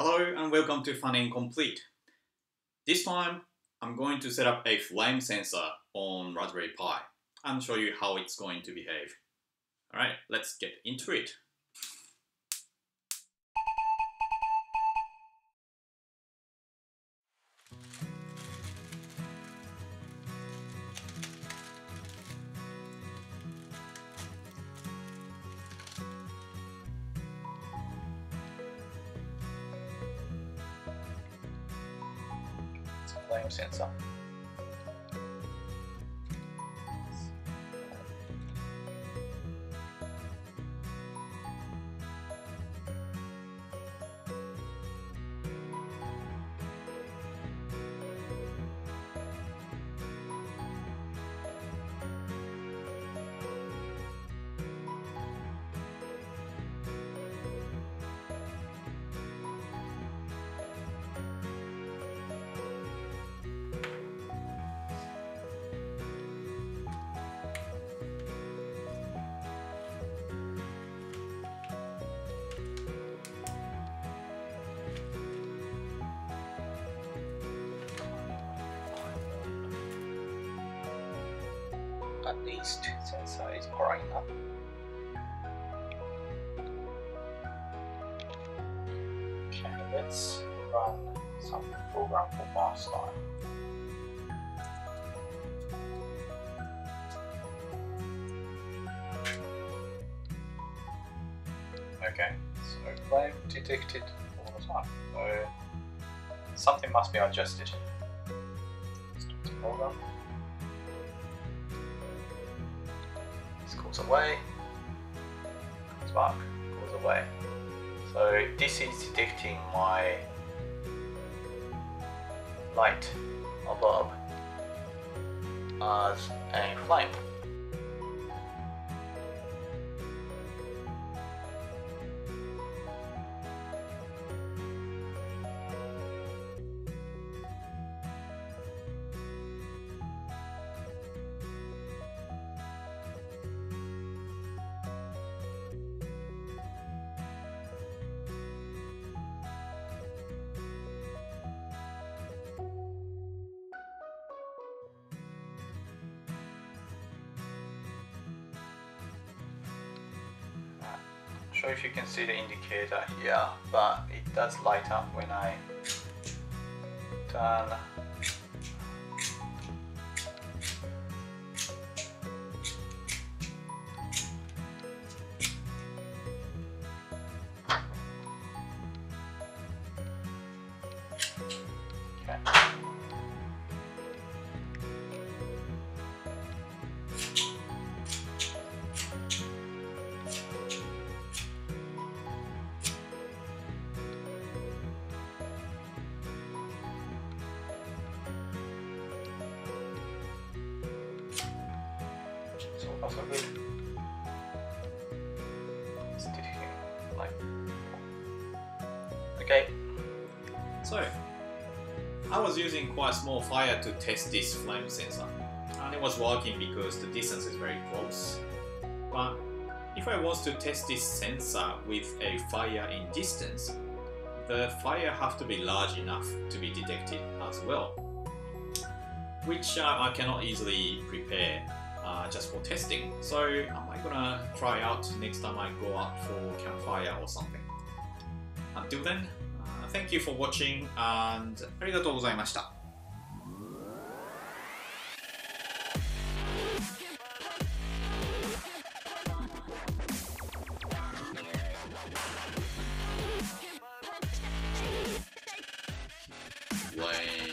Hello and welcome to Fun Incomplete. This time I'm going to set up a flame sensor on Raspberry Pi and show you how it's going to behave. Alright, let's get into it. Flame sensor. At least sensor is powering up. Okay, let's run some program for fast start. Okay, so flame detected all the time. So something must be adjusted. Start the program. Goes away, back, goes away. So this is detecting my light above as a flame. Sure if you can see the indicator here, but it does light up when I turn so far so good. Okay. So I was using quite small fire to test this flame sensor and it was working because the distance is very close. But if I was to test this sensor with a fire in distance, the fire have to be large enough to be detected as well, which uh, I cannot easily prepare uh, just for testing. So am I gonna try out next time I go out for campfire or something. Until then, uh, thank you for watching and ありがとうございました。Lame.